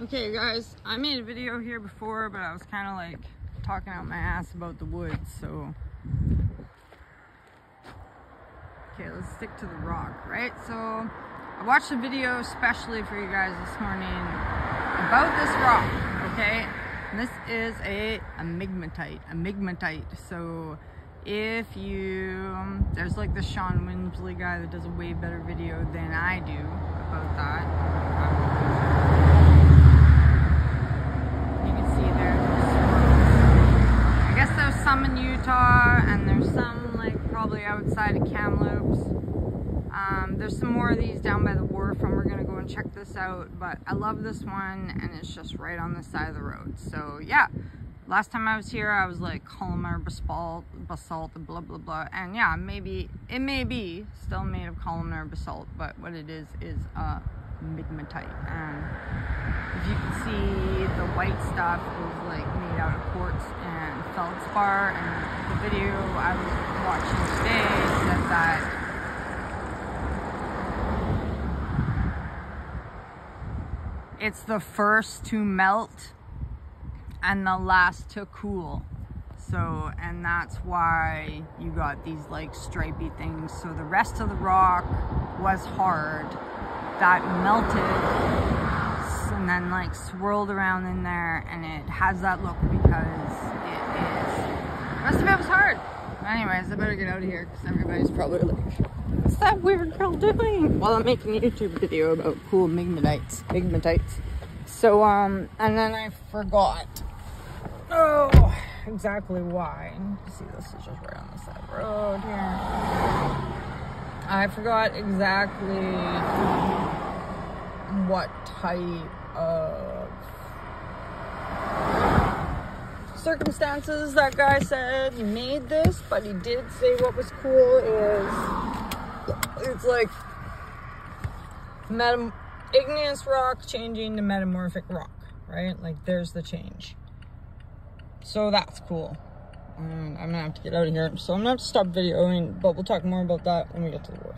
Okay guys, I made a video here before, but I was kind of like talking out my ass about the woods, so. Okay, let's stick to the rock, right? So, I watched a video especially for you guys this morning about this rock, okay? And this is a, a migmatite. So, if you, there's like the Shawn Willsey guy that does a way better video than I do about that. You can see there, I guess there's some in Utah and there's some like probably outside of Kamloops. Um, there's some more of these down by the wharf and we're gonna go and check this out. But I love this one and it's just right on the side of the road. So yeah, last time I was here, I was like columnar basalt, basalt, blah, blah, blah. And yeah, maybe, it may be still made of columnar basalt, but what it is, is uh, migmatite. And if you can see, the white stuff is like made out of quartz and feldspar. And the video I was watching today said that it's the first to melt and the last to cool. So, and that's why you got these like stripy things. So the rest of the rock was hard. That melted and then like swirled around in there and it has that look because it is, of it was hard. Anyways, I better get out of here because everybody's probably like, what's that weird girl doing? While I'm making a YouTube video about cool migmatites, migmatites. So, um, and then I forgot Oh, exactly why. See, this is just right on the side road here. I forgot exactly what type of circumstances that guy said made this, but he did say what was cool is it's like metam igneous rock changing to metamorphic rock, right? Like there's the change. So that's cool. And I'm gonna have to get out of here. So I'm gonna have to stop videoing, but we'll talk more about that when we get to the wharf.